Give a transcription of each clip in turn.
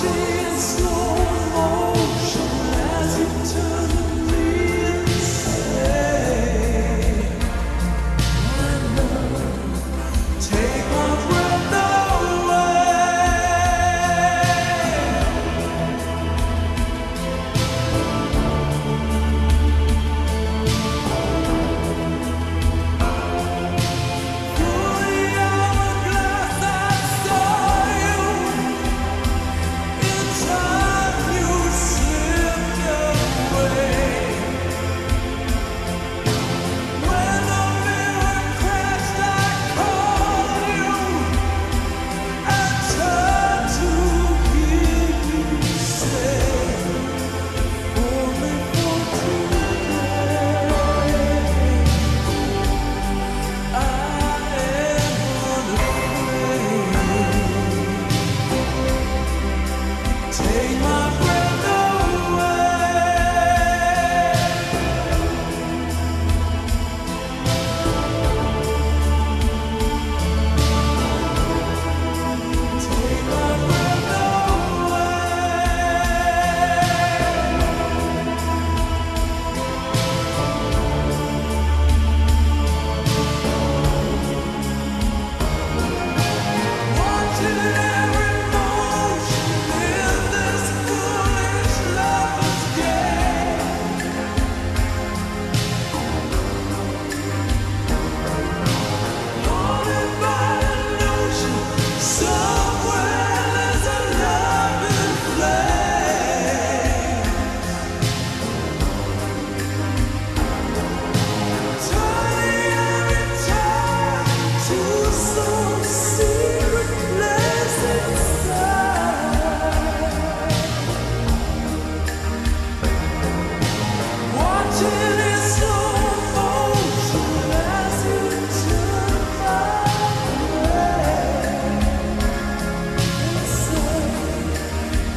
Jesus.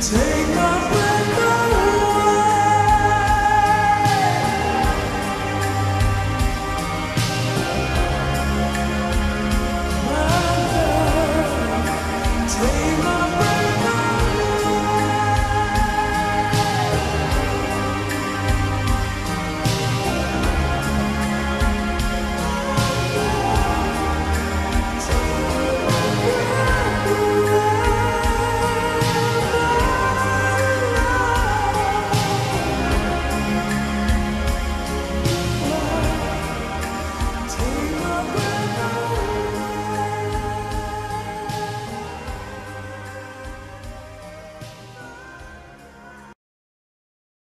Take my breath away.